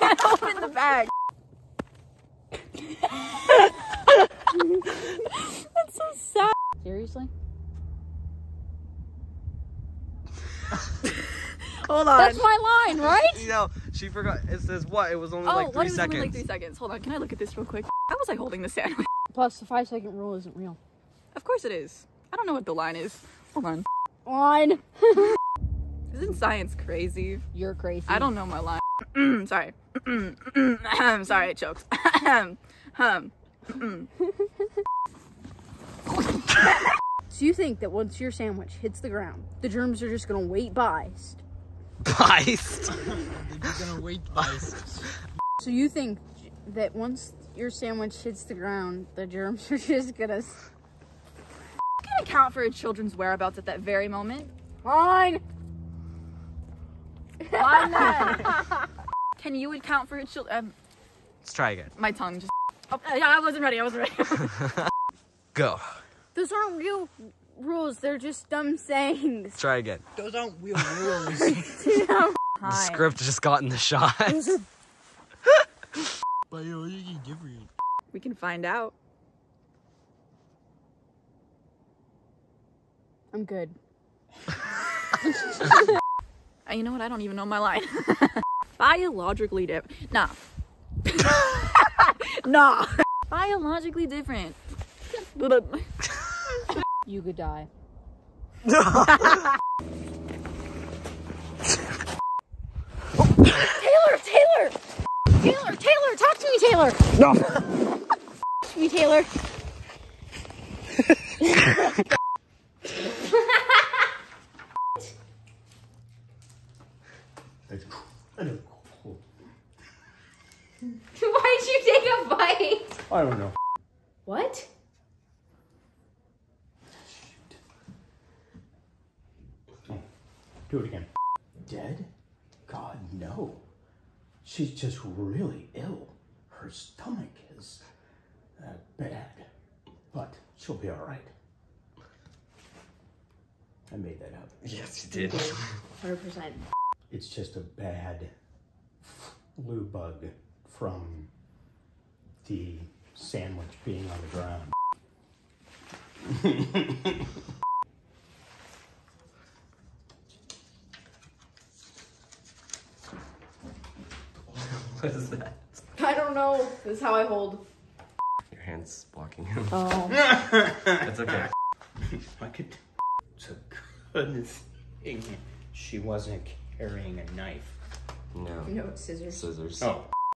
can't open the bag. That's so sad. Seriously? Hold on. That's my line, right? You know, she forgot. It says what? It was only Oh, like what three it was seconds. only like three seconds. Hold on, can I look at this real quick? How was I holding the sandwich? Plus, the five second rule isn't real. Of course it is. I don't know what the line is. Hold on. On. Isn't science crazy? You're crazy. I don't know my line. Sorry. I'm sorry, I choked. um, So you think that once your sandwich hits the ground, the germs are just gonna wait by? Beist. They're gonna wait twice. So you think that once your sandwich hits the ground, the germs are just gonna s- can account for a children's whereabouts at that very moment. on? On Can you account for a child? Um, Let's try again. my tongue just. Oh, yeah, I wasn't ready. I wasn't ready. Go. Those aren't real rules. They're just dumb sayings. Let's try again. Those aren't real rules. The Hi. script just got in the shot. Biology different. We can find out. I'm good. You know what? I don't even know my line. Biologically different. Nah. nah. Biologically different. You could die. Taylor, Taylor, Taylor, Taylor, talk to me, Taylor. No. Talk to me, Taylor. Why'd you take a bite? I don't know. What? Do it again. Dead? God, no. She's just really ill. Her stomach is uh, bad. But she'll be all right. I made that up. yes, you did. 100%. It's just a bad flu bug from the sandwich being on the ground. what is that? I don't know. This is how I hold. Your hand's blocking him. Oh. It's okay. I could. It's a good thing she wasn't carrying a knife. No. No, scissors. Scissors. Oh.